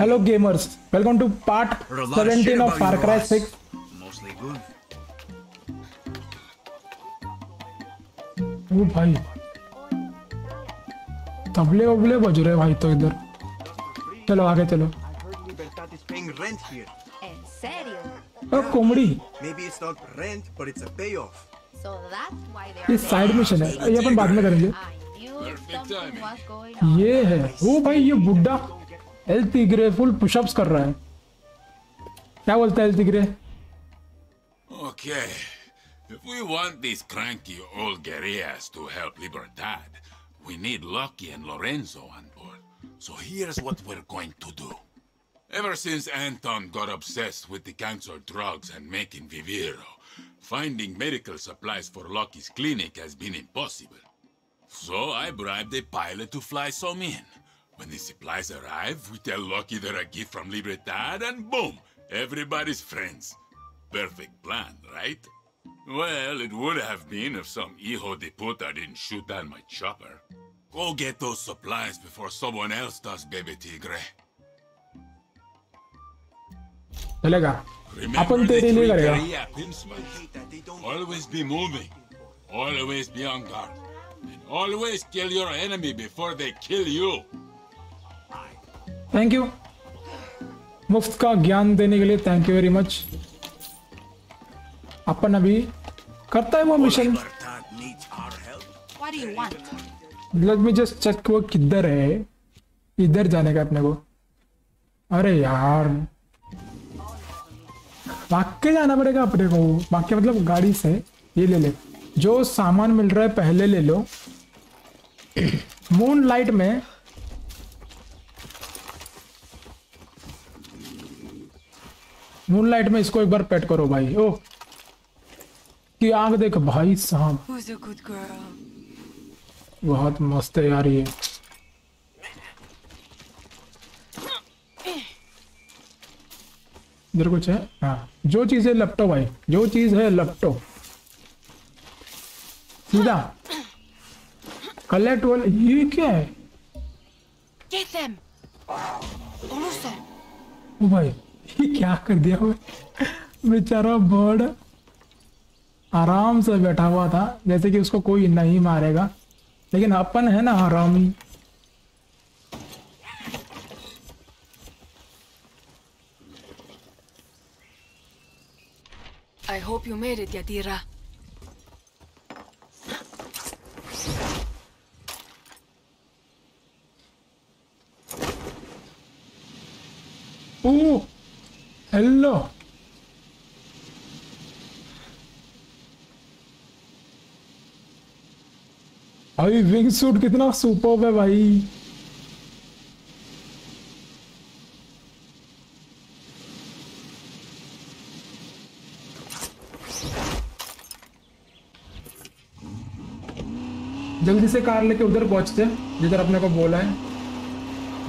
Hello gamers welcome to part 17 of Far Cry 6. ओ भाई। तबले उबले बज रहे भाई तो इधर। चलो आगे चलो। ये साइड मिशन है। ये अपन बाद में करेंगे। ये है। वो भाई ये बुड्ढा। एल तिगरे फुल पुशअप्स कर रहा है क्या बोलता है El Tigre Okay. If we want these cranky old guerrillas to help Libertad, we need Lucky and Lorenzo on board. So here's what we're going to do. Ever since Anton got obsessed with the cancer drugs and making Viviro, finding medical supplies for Lucky's clinic has been impossible. So I bribed a pilot to fly some in. When the supplies arrive, we tell Lucky they're a gift from Libertad, and boom, everybody's friends. Perfect plan, right? Well, it would have been if some hijo de puta didn't shoot down my chopper. Go get those supplies before someone else does, baby tigre. चलेगा Remember upon the तेरे लिए three करेगा guerrilla pinspans. Hate that they don't. Always be moving. Always be on guard. And always kill your enemy before they kill you. thank you मुफ़्त का ज्ञान देने के लिए थैंक यू वेरी मच अपन अभी करता है वो mission? Let me just check वो किधर है. इधर जाने का अपने को. अरे यार. भाग के जाना पड़ेगा अपने को. भाग के मतलब गाड़ी से ये ले ले. जो सामान मिल रहा है पहले ले लो. मून लाइट में मून लाइट में इसको एक बार पेट करो भाई। ओ की आँख देख भाई साहब? बहुत मस्त है यार ये। इधर कुछ है? हाँ। जो चीज़ है लपटो भाई। जो चीज़ है लपटो। सीधा। कलेक्ट वाले ये क्या है? Get them! Closer! ओ भाई। ये क्या कर दिया मैं? बेचारा बर्ड आराम से बैठा हुआ था जैसे कि उसको कोई नहीं मारेगा। लेकिन अपन है ना हरामी। I hope you made it, Yadira. ओ हेलो भाई विंग सूट कितना सुपर है भाई। जल्दी से कार लेके उधर पहुँचते जिधर अपने को बोला है।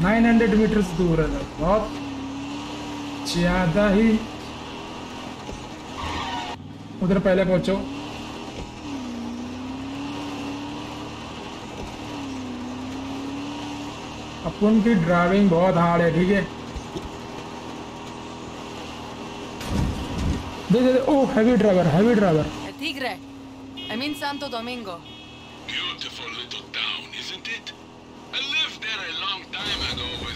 900 मीटर दूर है बहुत ज़्यादा ही उधर पहले पहुंचो अपन की ड्राइविंग बहुत हार्ड है ठीक है दे दे दे ओ heavy driver heavy driver El Tigre. I'm in Santo Domingo. Beautiful little town, isn't it? I lived there a long time ago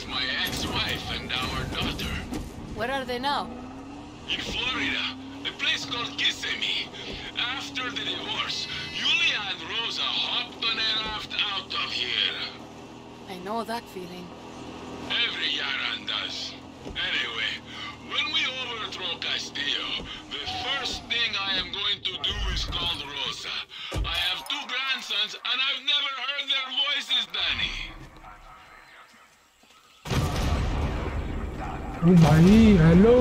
Where are they now? In Florida, a place called Kissimmee. After the divorce, Julia and Rosa hopped on a raft out of here. I know that feeling. Every Yaran does. Anyway, when we overthrow Castillo, the first thing I am going to do is call Rosa. I have two grandsons, and I've never heard their voices, Danny. ओ भाई hello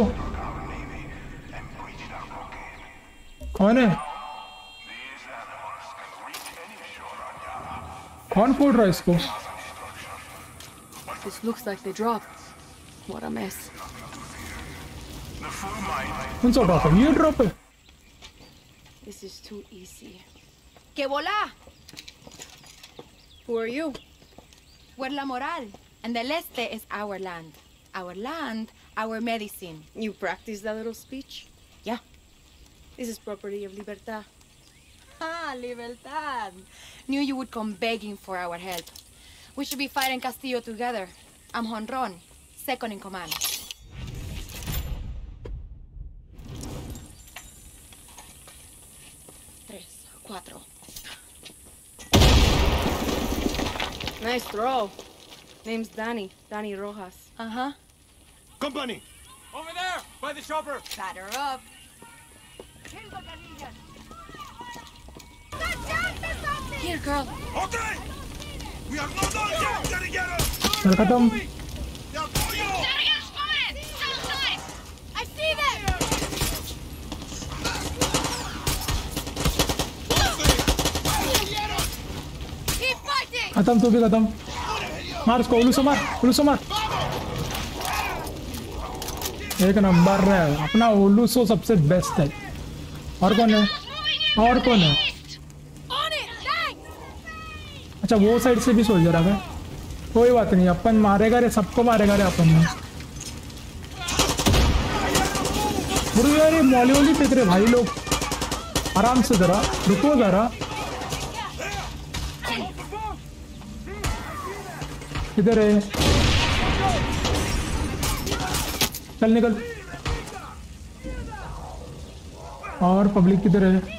कौन है कौन फोड़ रहा है इसको This looks like they dropped. What a mess. कौन सा ड्रॉप है ये ड्रॉप है This is too easy. ¡Que volá! Who are you? We're La Moral, and the Este is our land. our land, our medicine. You practice that little speech? Yeah. This is property of Libertad. Ah, Libertad. Knew you would come begging for our help. We should be fighting Castillo together. I'm Honron, second in command. Tres, cuatro. Nice throw. Name's Danny. Danny Rojas. Uh-huh. Company! Over there, by the chopper. Batter up. Here, girl. Okay! We are not done yet! Gotta get us! चल खत्म Now, Pollo! I see them! Keep fighting! खत्म तू भी खत्म मार उसको उल्लू से मार उल्लू से मार एक नंबर है। अपना उल्लू सो सबसे बेस्ट है। और कौन है? और कौन है! अच्छा वो साइड से भी सोल्जर आ गए। कोई बात नहीं, अपन मारेगा रे, सबको मारेगा रे अपन ने मौली वोली फेंक रहे भाई लोग। आराम से जरा, रुको जरा। किधर है? चल निकल। और पब्लिक किधर है!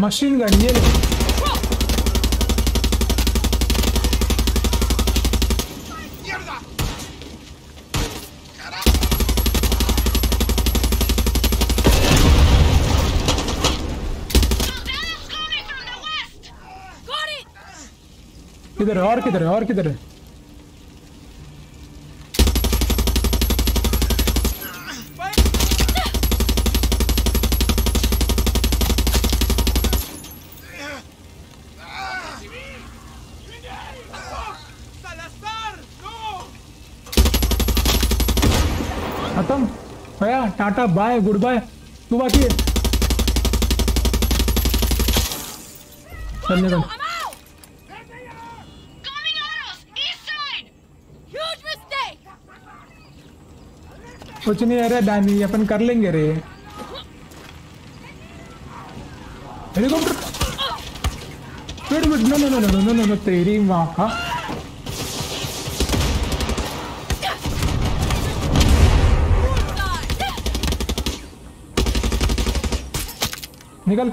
मशीन गन ये ले Got it! किधर है? और किधर है? और किधर है? खत्म। भैया, टाटा बाय गुड बाय तू बाकी है। चल कुछ नहीं अरे डानी, अपन कर लेंगे रे। Helicopter. Wait wait no no no no no no no तेरी माँ हाँ निकल.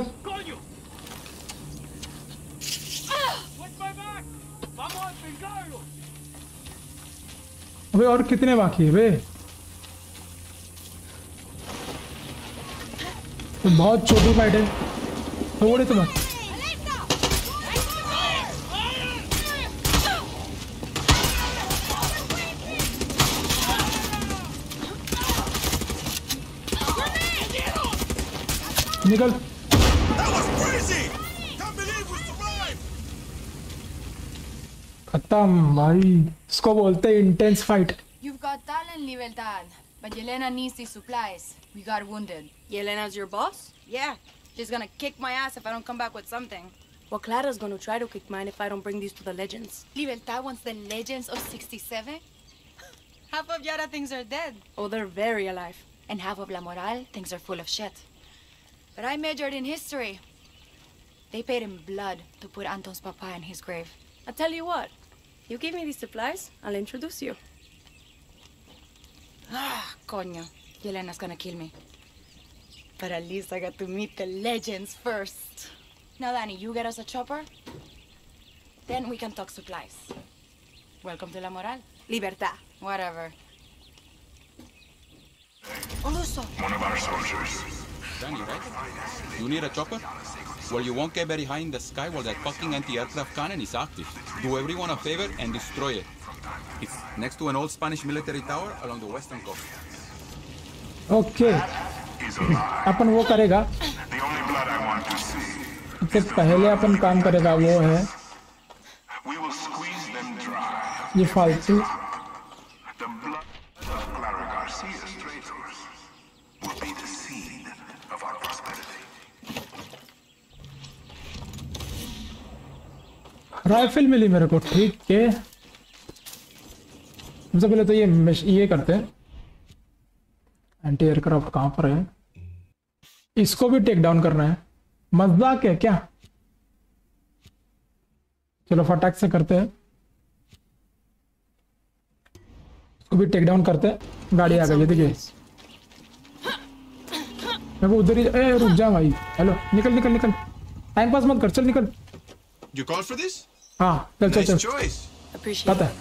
अबे, और कितने बाकी है, बे? बहुत छोटी फाइट है थोड़े तो मत निकल! खत्म भाई इसको बोलते हैं intense fight You've got talent, Libertad. But Yelena needs these supplies. We got wounded. Yelena's your boss? Yeah, she's gonna kick my ass if I don't come back with something. Well, Clara's gonna try to kick mine if I don't bring these to the legends. Libertad wants the legends of 67? Half of Yara thinks are dead. Oh, they're very alive. And half of La Moral thinks are full of shit. But I majored in history. They paid in blood to put Anton's papa in his grave. I tell you what, you give me these supplies, I'll introduce you. Ah, coño. Yelena's gonna kill me. But at least I got to meet the legends first. Now, Danny, you get us a chopper. Then we can talk supplies. Welcome to La Moral. Libertad. Whatever. Oluso. One of our soldiers. Danny, right? You need a chopper? Well, you won't get very high in the sky while that fucking anti-aircraft cannon is active. Do everyone a favor and destroy it. It's next to an old Spanish military tower along the western coast. Okay. He's alive. अपन वो करेगा। सबसे पहले अपन काम करेगा वो है। ये फालतू। राइफल मिली मेरे को ठीक है। सबसे पहले तो ये ये करते हैं। एंटी एयरक्राफ्ट कहाँ पर है। इसको भी टेक डाउन करना है। मज़ाक है क्या? चलो फटाक से करते हैं। इसको भी टेक डाउन करते हैं। गाड़ी आ गई है देखिए। मैं वो उधर ही ए रुक जा भाई। हेलो निकल निकल निकल। टाइम पास मत कर चल निकल। You called for this? हाँ चल चल चल. पता है।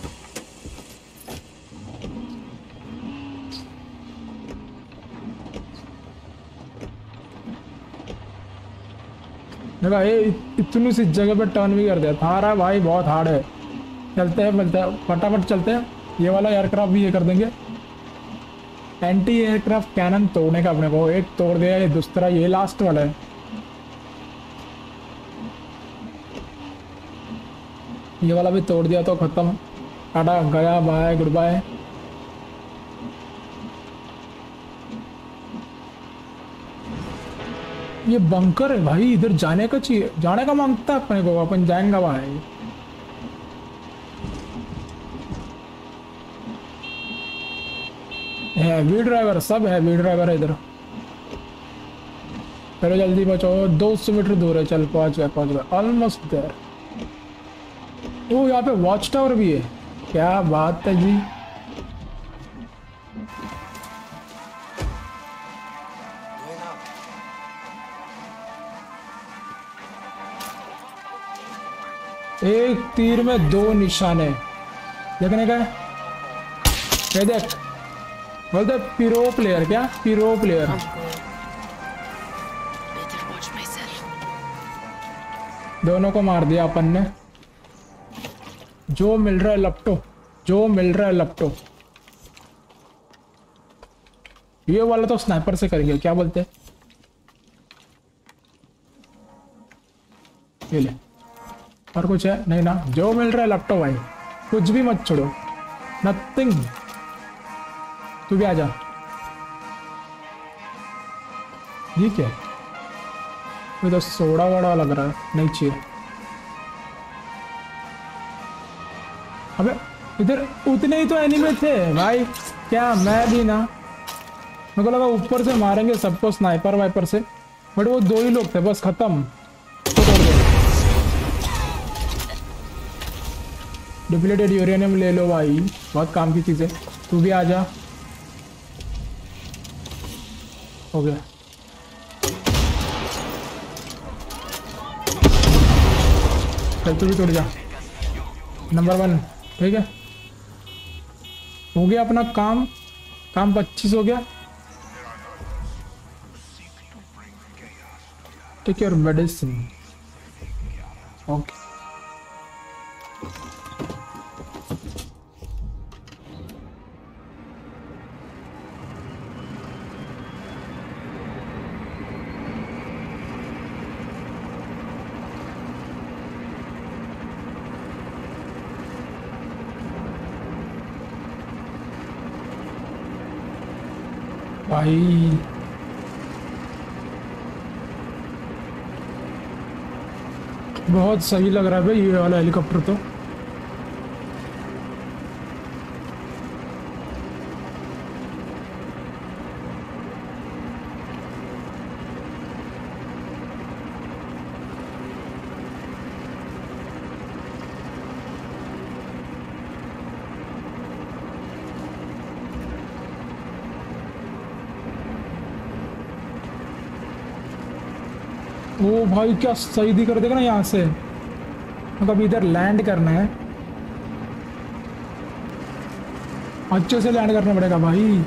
ये इतनी सी जगह पे टर्न भी कर दिया। थारा भाई बहुत हार्ड है। चलते हैं, मिलते हैं। फटाफट चलते हैं। ये वाला एयरक्राफ्ट भी ये कर देंगे। एंटी एयरक्राफ्ट कैनन तोड़ने का अपने को एक तोड़ दिया, ये दूसरा ये लास्ट वाला है। ये वाला भी तोड़ दिया तो खत्म। टाटा, गया, बाय गुड बाय ये बंकर है भाई, इधर जाने का चाहिए। जाने का माँगता अपने को, अपन जाएँगे भाई हैवी ड्राइवर सब हैवी ड्राइवर है इधर। चलो जल्दी बचाओ 200 मीटर दूर है, चल पहुँच गए पहुँच गए ऑलमोस्ट देर ओ, यहाँ पे वॉच टावर भी है। क्या बात है जी। एक तीर में दो निशाने। देखने का ये देख। बोलते पिरो प्लेयर क्या? पिरो प्लेयर. दोनों को मार दिया अपन ने। जो मिल रहा है लपटो। जो मिल रहा है लपटो। ये वाला तो स्नाइपर से करेंगे, क्या बोलते हैं? ले। और कुछ है? नहीं ना। जो मिल रहा है लपटो भाई, कुछ भी मत छोड़ो। नथिंग तू भी आ जा। ये क्या? ये तो सोडा वड़ा लग रहा है। नहीं चाहिए। अबे, इधर उतने ही तो एनिमे थे भाई। क्या मैं भी ना? मेरे को लगा ऊपर से मारेंगे सबको स्नाइपर वाइपर से। बट वो दो ही लोग थे, बस खत्म। डिप्लेटेड यूरेनियम ले लो भाई। बहुत काम की चीज़। है तू भी आ जा। हो गया। चल, तू भी टूट जा। नंबर वन ठीक है? हो गया अपना काम। काम पच्चीस हो गया। टेक योर मेडिसिन ओके भाई। बहुत सही लग रहा है भाई ये वाला हेलीकॉप्टर तो। ओ भाई, क्या सही दिख रहा ना यहाँ से। मतलब इधर लैंड करना है। अच्छे से लैंड करना पड़ेगा भाई।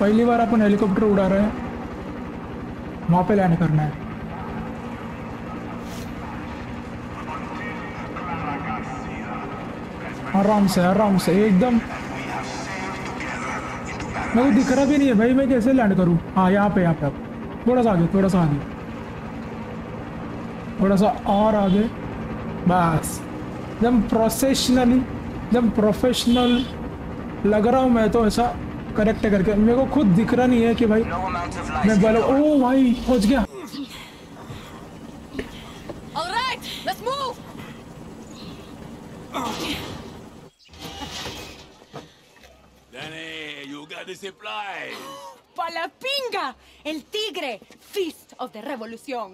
पहली बार अपन हेलीकॉप्टर उड़ा रहे हैं। वहाँ पे लैंड करना है। आराम से आराम से, एकदम। को दिख रहा भी नहीं है भाई, मैं कैसे लैंड करूँ? हाँ यहाँ पे यहाँ पे। थोड़ा सा आगे, थोड़ा सा आगे। थोड़ा सा और आगे। बस। एकदम प्रोफेशनली एकदम प्रोफेशनल लग रहा हूँ मैं तो ऐसा करेक्ट करके। मेरे को खुद दिख रहा नहीं है कि भाई no मैं बोला ओ भाई पहुँच गया। Disciplines. Palapinga, el tigre, fist of the revolution.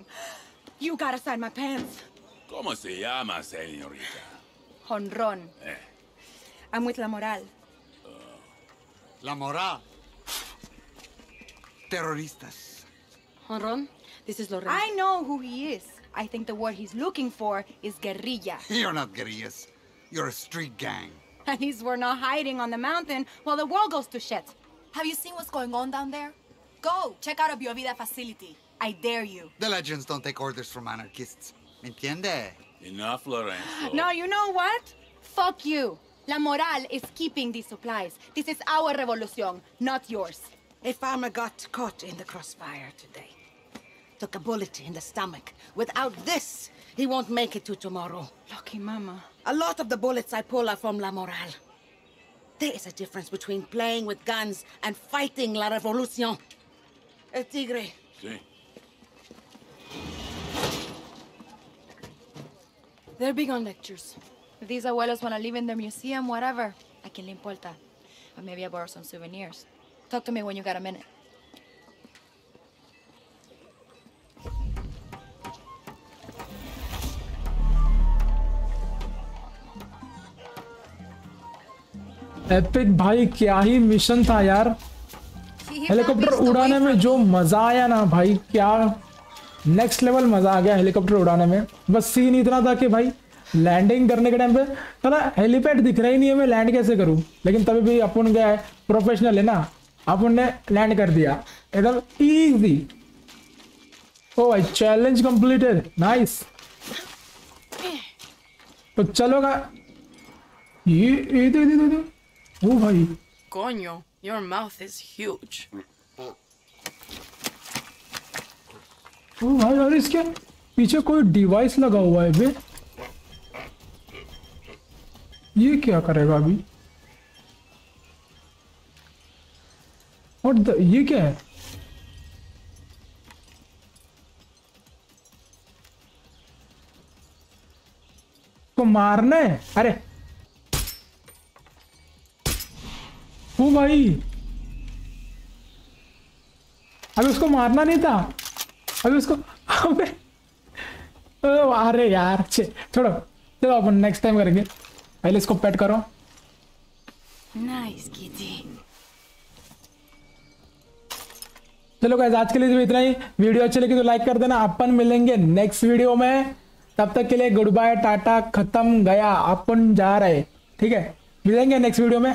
You gotta sign my pants. ¿Cómo se llama, señorita? Honron. Eh. I'm with La Moral. La moral. Terroristas. Honron, this is Lorenzo. I know who he is. I think the word he's looking for is guerrilla. You're not guerrillas. You're a street gang. At least we're not hiding on the mountain while the world goes to shit. Have you seen what's going on down there? Go, check out a Biovida facility. I dare you. The legends don't take orders from anarchists. ¿Me entiende? Enough, Lorenzo. No, you know what? Fuck you. La Moral is keeping these supplies. This is our revolution, not yours. A farmer got caught in the crossfire today. Took a bullet in the stomach. Without this, he won't make it to tomorrow. Lucky mama. A lot of the bullets I pull are from La Moral. There is a difference between playing with guns and fighting La Revolución. El Tigre, Sí. They're big on lectures. If these abuelos want to live in their museum, whatever. A quien le importa. But maybe I borrow some souvenirs. Talk to me when you got a minute. Epic भाई क्या ही mission था यार helicopter उड़ाने में जो मज़ा आया ना भाई क्या नेक्स्ट लेवल मज़ा आ गया हेलीकॉप्टर उड़ाने में। बस सीन इतना था कि भाई लैंडिंग करने के टाइम पे साला हेलीपैड दिख रहा ही नहीं है मैं लैंड कैसे करूँ? लेकिन तभी भी अपन क्या है प्रोफेशनल है ना अपन ने लैंड कर दिया। एकदम इजी ओ भाई चैलेंज कंप्लीटेड नाइस तो चलोगा ये ये दे दे दे ओ भाई। Coño, your mouth is huge. ओ भाई और इसके पीछे कोई डिवाइस लगा हुआ है बे। ये क्या करेगा अभी? और द, ये क्या है? को मारना है? अरे। ओ भाई। अभी उसको मारना नहीं था? अभी उसको अबे अरे यार छे छोड़ो। चलो अपन नेक्स्ट टाइम करेंगे। पहले इसको पेट करो। Kitty. चलो गाइस आज के लिए इतना ही। वीडियो अच्छी लगी तो लाइक कर देना। अपन मिलेंगे नेक्स्ट वीडियो में। तब तक के लिए गुड बाय टाटा खत्म गया अपन जा रहे। ठीक है? मिलेंगे नेक्स्ट वीडियो में।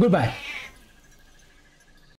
Good bye